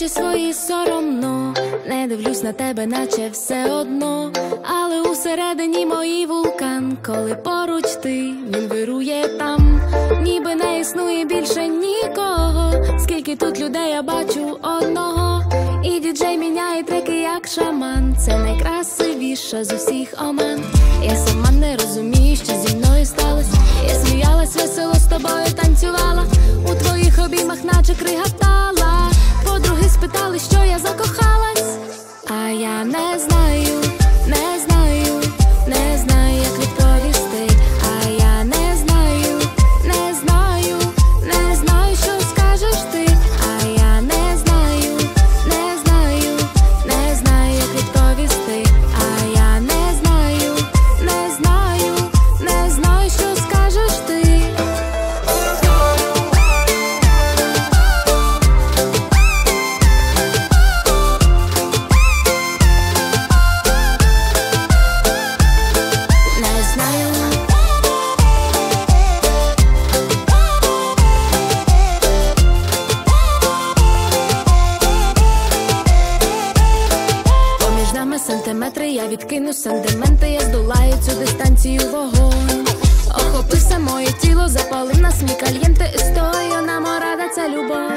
мені соромно, не дивлюсь на тебе, наче все одно. Але усередині мої вулкан, коли поруч ти він вирує там, ніби не існує більше нікого. Скільки тут людей я бачу одного, і діджей міняє треки, як шаман. Це найкрасивіша з усіх оман. Я сама не розумію, що зі мною сталося. Я сміялась весело з тобою танцювала. У твоїх обіймах, наче кригатала. Я відкину сантименти, я здолаю цю дистанцію вогонь. Охопився моє тіло, запалив нас мій кальєнте історія наморада це любов.